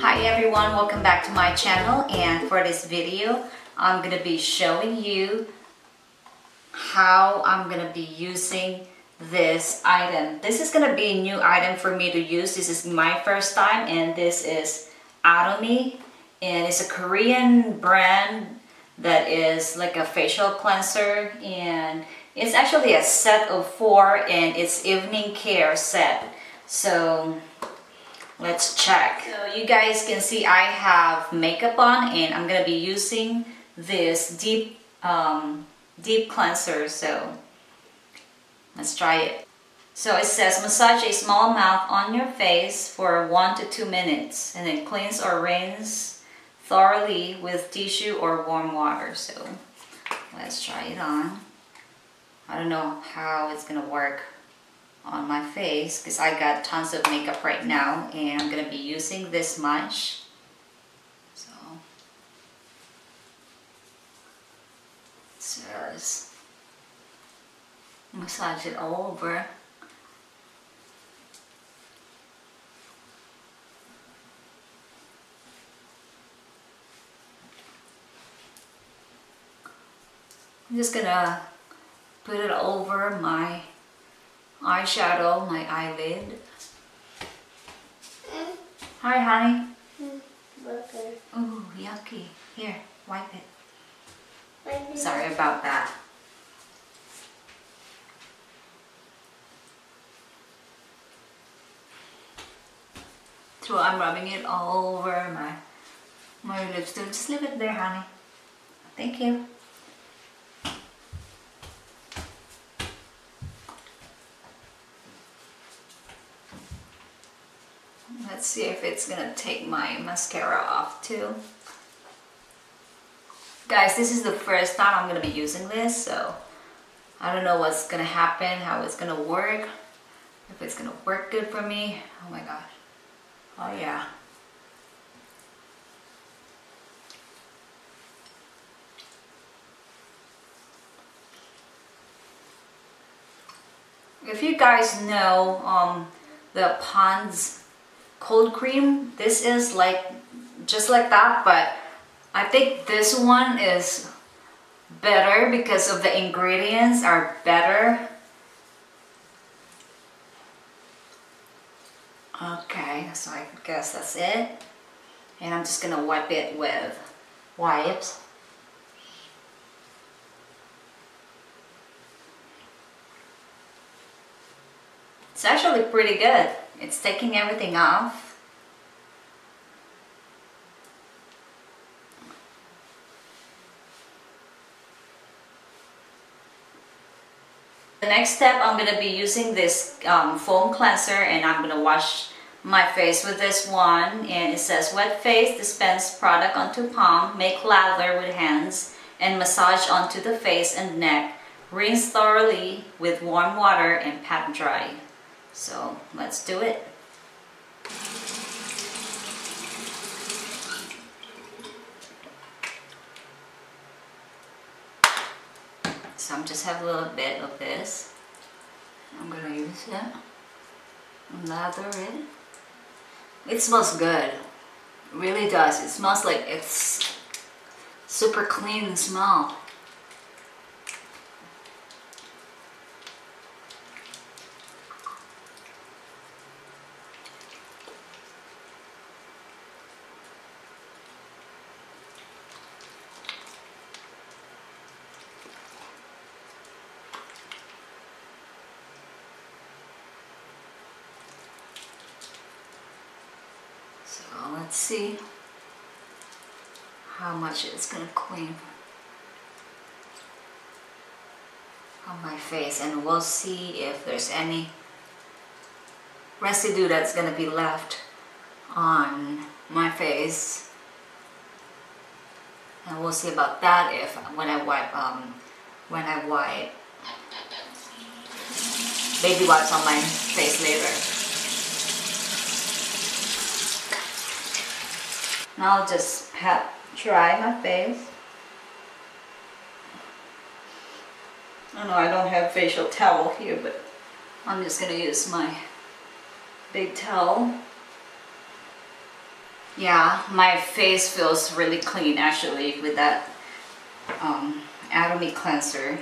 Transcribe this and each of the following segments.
Hi everyone, welcome back to my channel and for this video I'm going to be showing you how I'm going to be using this item. This is going to be a new item for me to use. This is my first time and this is Atomy and it's a Korean brand that is like a facial cleanser and it's actually a set of four and it's evening care set. So let's check. So you guys can see I have makeup on and I'm gonna be using this deep um, deep cleanser so let's try it. So it says massage a small amount on your face for one to two minutes and then cleanse or rinse thoroughly with tissue or warm water. So let's try it on. I don't know how it's gonna work on my face because I got tons of makeup right now and I'm gonna be using this much. So says massage it all over. I'm just gonna put it over my eyeshadow, my eyelid. Mm. Hi, honey. Mm. Okay. Ooh, yucky. Here, wipe it. Wipe Sorry about that. So I'm rubbing it all over my my lips. Don't just leave it there, honey. Thank you. Let's see if it's gonna take my mascara off too. Guys, this is the first time I'm gonna be using this, so I don't know what's gonna happen, how it's gonna work, if it's gonna work good for me. Oh my gosh. Oh yeah. If you guys know um, the Pond's cold cream. This is like just like that, but I think this one is better because of the ingredients are better. Okay, so I guess that's it. And I'm just gonna wipe it with wipes. It's actually pretty good. It's taking everything off. The next step, I'm going to be using this um, foam cleanser and I'm going to wash my face with this one. And it says wet face dispense product onto palm make lather with hands and massage onto the face and neck. Rinse thoroughly with warm water and pat dry so let's do it. So I'm just have a little bit of this. I'm gonna use it. Lather it. It smells good. It really does. It smells like it's super clean smell. Let's see how much it's going to clean on my face and we'll see if there's any residue that's going to be left on my face. And we'll see about that if when I wipe um, when I wipe baby wipes on my face later I'll just pat dry my face. I know I don't have facial towel here, but I'm just going to use my big towel. Yeah, my face feels really clean actually with that um, Atomy cleanser.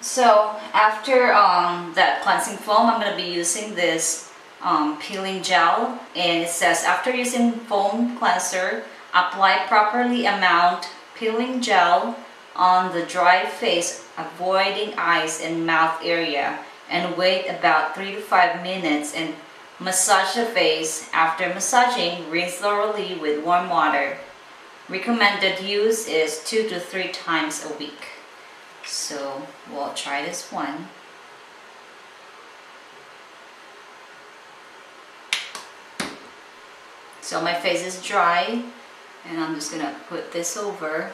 So after um, that cleansing foam, I'm going to be using this um, peeling gel and it says after using foam cleanser, apply properly amount peeling gel on the dry face avoiding eyes and mouth area and wait about 3 to 5 minutes and massage the face. After massaging, rinse thoroughly with warm water. Recommended use is 2 to 3 times a week. So we'll try this one. So my face is dry and I'm just gonna put this over.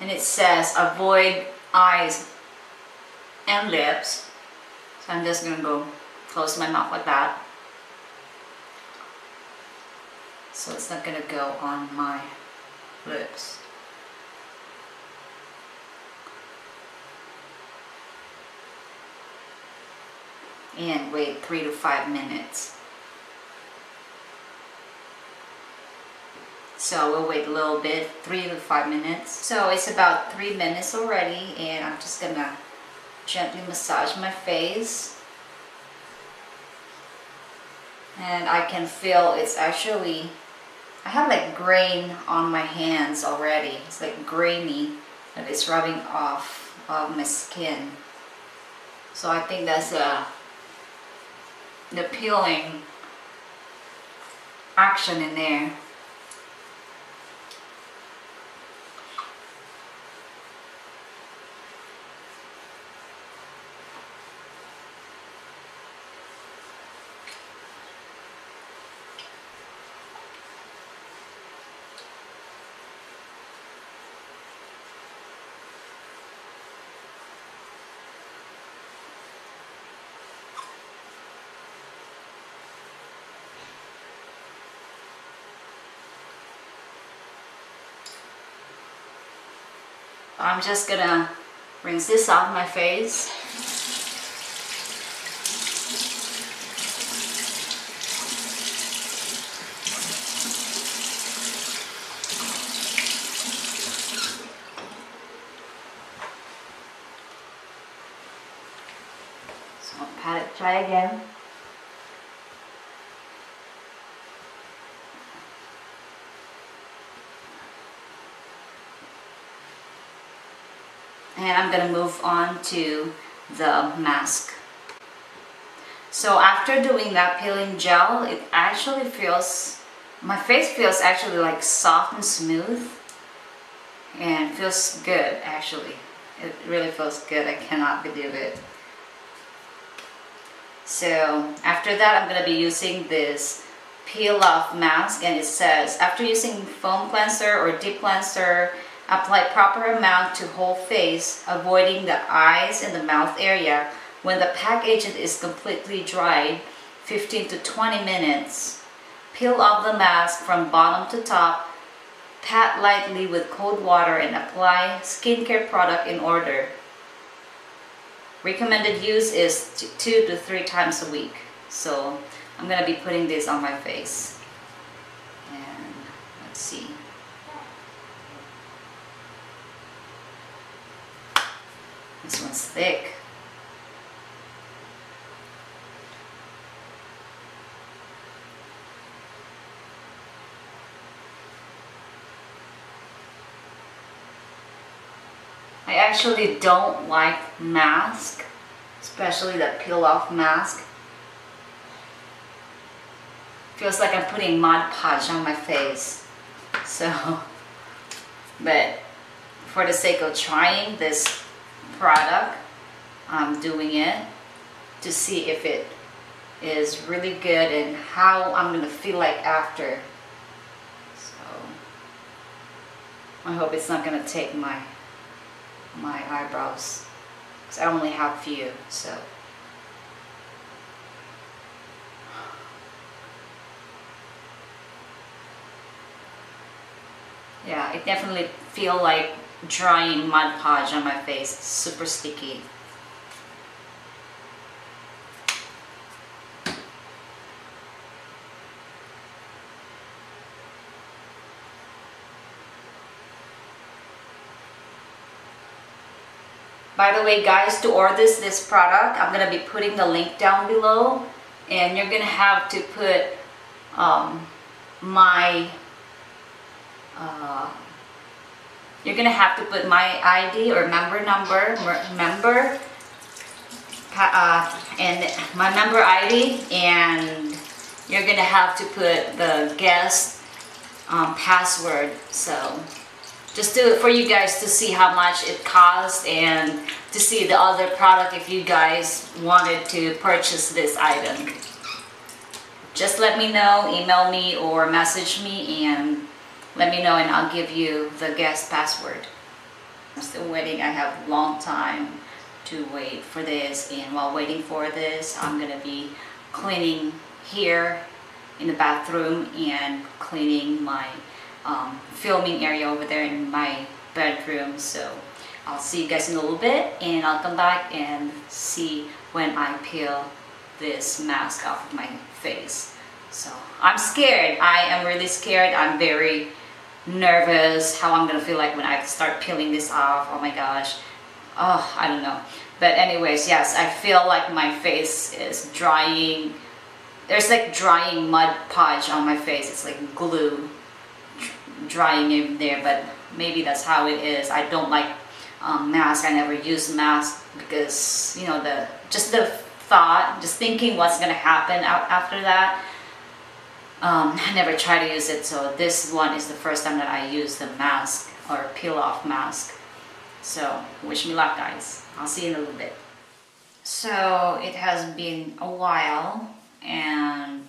And it says avoid eyes and lips. So I'm just gonna go close my mouth like that. So it's not gonna go on my lips. And wait three to five minutes So we'll wait a little bit, three to five minutes. So it's about three minutes already and I'm just gonna gently massage my face. And I can feel it's actually, I have like grain on my hands already. It's like grainy and it's rubbing off of my skin. So I think that's a, uh, the peeling action in there. I'm just gonna rinse this off my face. So I'll pat it, try again. And I'm gonna move on to the mask. So after doing that peeling gel, it actually feels, my face feels actually like soft and smooth and feels good actually. It really feels good, I cannot believe it. So after that, I'm gonna be using this peel off mask and it says after using foam cleanser or deep cleanser Apply proper amount to whole face, avoiding the eyes and the mouth area. When the pack agent is completely dried, 15 to 20 minutes. Peel off the mask from bottom to top, pat lightly with cold water and apply skincare product in order. Recommended use is two to three times a week. So I'm going to be putting this on my face. And let's see. This one's thick. I actually don't like mask, especially the peel off mask. Feels like I'm putting Mod Podge on my face. So, but for the sake of trying this product. I'm doing it to see if it is really good and how I'm going to feel like after. So I hope it's not going to take my my eyebrows because I only have few so yeah it definitely feel like drying Mod Podge on my face. Super sticky. By the way, guys, to order this, this product, I'm going to be putting the link down below. And you're going to have to put um, my... Uh, you're gonna have to put my ID or member number, member, uh, and my member ID, and you're gonna have to put the guest um, password. So just to, for you guys to see how much it costs and to see the other product if you guys wanted to purchase this item. Just let me know, email me or message me and let me know and I'll give you the guest password. I'm still waiting, I have long time to wait for this and while waiting for this I'm gonna be cleaning here in the bathroom and cleaning my um, filming area over there in my bedroom. So I'll see you guys in a little bit and I'll come back and see when I peel this mask off of my face. So I'm scared. I am really scared. I'm very nervous how I'm gonna feel like when I start peeling this off oh my gosh. Oh I don't know. But anyways yes I feel like my face is drying. There's like drying Mod Podge on my face. It's like glue drying in there but maybe that's how it is. I don't like um, mask. I never use mask because you know the just the thought just thinking what's gonna happen after that um, I never try to use it so this one is the first time that I use the mask or peel off mask. So wish me luck guys. I'll see you in a little bit. So it has been a while and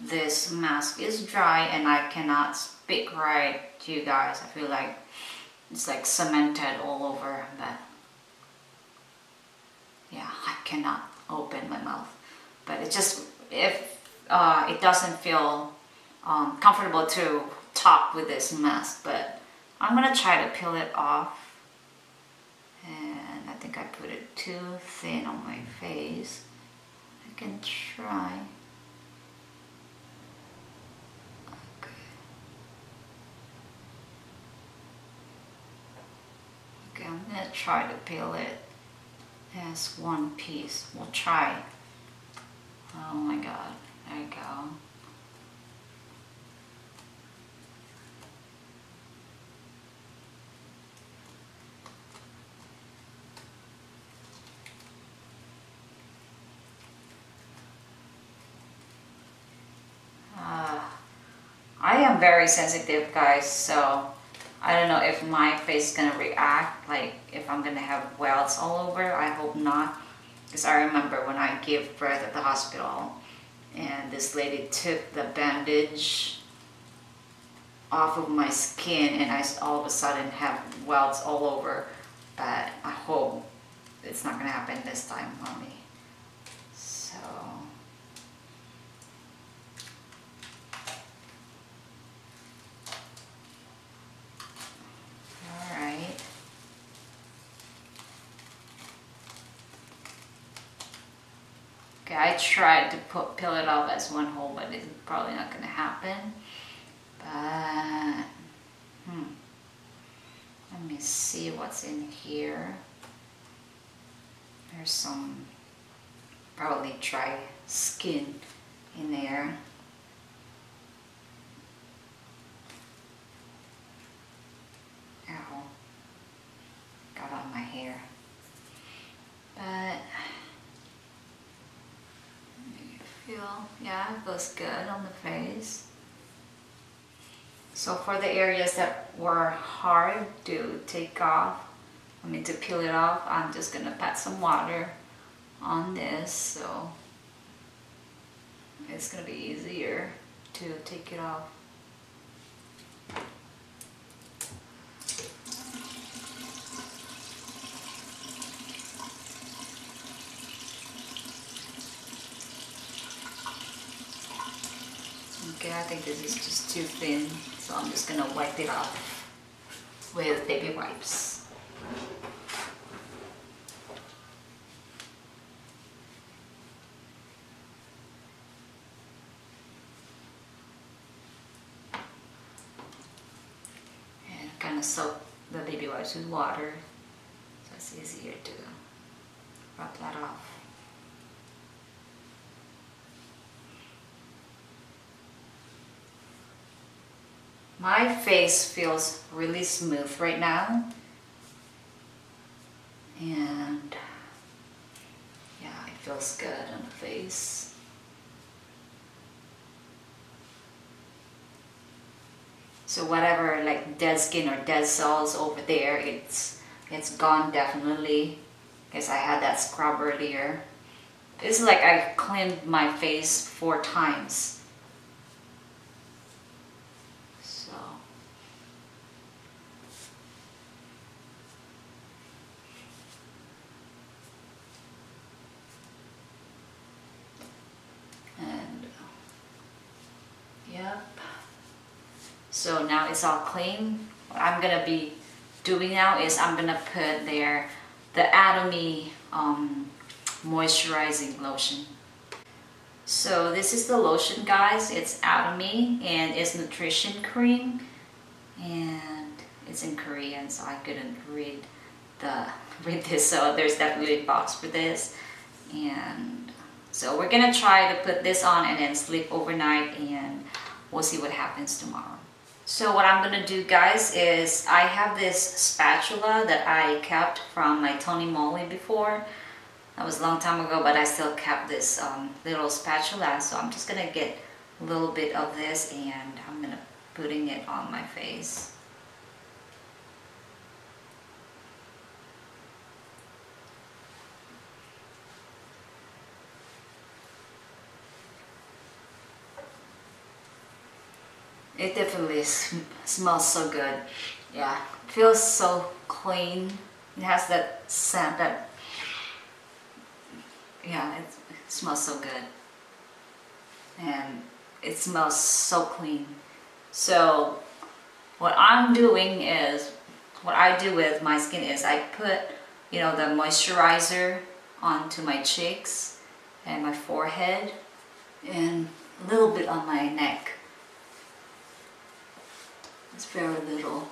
this mask is dry and I cannot speak right to you guys. I feel like it's like cemented all over but yeah I cannot open my mouth. But it just if uh, it doesn't feel um, comfortable to talk with this mask but I'm gonna try to peel it off and I think I put it too thin on my face I can try I'm gonna try to peel it as one piece. We'll try. Oh my god, there you go. Uh, I am very sensitive guys, so I don't know if my face is gonna react, like if I'm gonna have welts all over. I hope not. Because I remember when I gave birth at the hospital and this lady took the bandage off of my skin and I all of a sudden have welts all over. But I hope it's not gonna happen this time on me. So Okay, I tried to put, peel it off as one whole, but it's probably not going to happen. But, hmm. Let me see what's in here. There's some probably dry skin in there. Ow. Got on my hair. But feel, yeah, it goes good on the face. So for the areas that were hard to take off, I mean to peel it off, I'm just gonna pat some water on this so it's gonna be easier to take it off. Okay, I think this is just too thin, so I'm just gonna wipe it off with baby wipes. And kind of soak the baby wipes with water so it's easier to rub that off. My face feels really smooth right now. And yeah, it feels good on the face. So whatever like dead skin or dead cells over there, it's it's gone definitely. Because I had that scrub earlier. It's like I cleaned my face four times. So it's all clean. What I'm gonna be doing now is I'm gonna put there the Atomy um, moisturizing lotion. So this is the lotion guys, it's Atomy and it's nutrition cream and it's in Korean so I couldn't read the read this so there's definitely a box for this and so we're gonna try to put this on and then sleep overnight and we'll see what happens tomorrow. So what I'm gonna do guys is I have this spatula that I kept from my Tony Moly before. That was a long time ago but I still kept this um, little spatula so I'm just gonna get a little bit of this and I'm gonna putting it on my face. It definitely sm smells so good. Yeah, feels so clean. It has that scent that, yeah, it, it smells so good. And it smells so clean. So what I'm doing is, what I do with my skin is I put, you know, the moisturizer onto my cheeks and my forehead and a little bit on my neck. It's very little.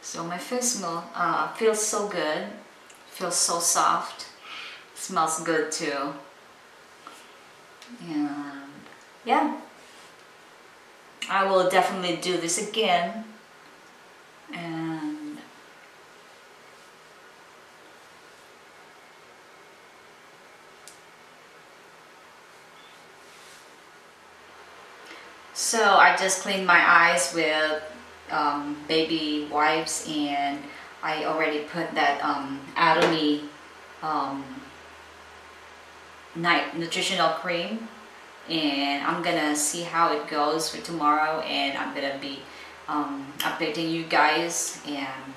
So my face smell, uh, feels so good, feels so soft, smells good too. And yeah, I will definitely do this again. And So I just cleaned my eyes with um, baby wipes and I already put that um, Atomy um, night nutritional cream. And I'm gonna see how it goes for tomorrow and I'm gonna be um, updating you guys and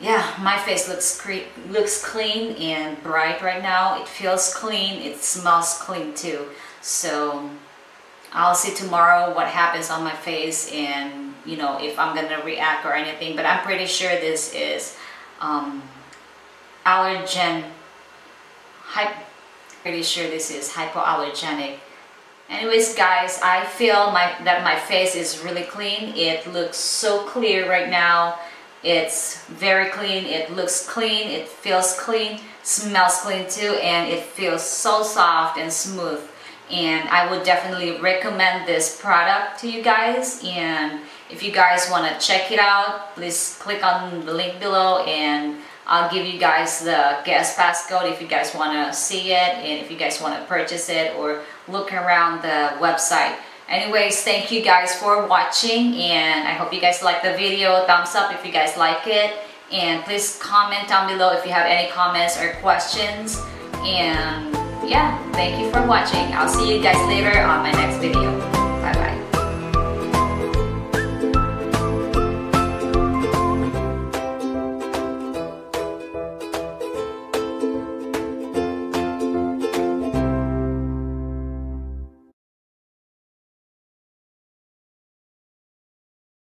yeah my face looks looks clean and bright right now. It feels clean. It smells clean too. So I'll see tomorrow what happens on my face and you know if I'm gonna react or anything but I'm pretty sure this is um, allergen pretty sure this is hypoallergenic. Anyways guys I feel my that my face is really clean. It looks so clear right now. It's very clean. It looks clean. It feels clean. Smells clean too and it feels so soft and smooth and I would definitely recommend this product to you guys. And if you guys want to check it out please click on the link below and I'll give you guys the guest pass code if you guys want to see it and if you guys want to purchase it or look around the website. Anyways thank you guys for watching and I hope you guys like the video. Thumbs up if you guys like it. And please comment down below if you have any comments or questions. And yeah, thank you for watching. I'll see you guys later on my next video.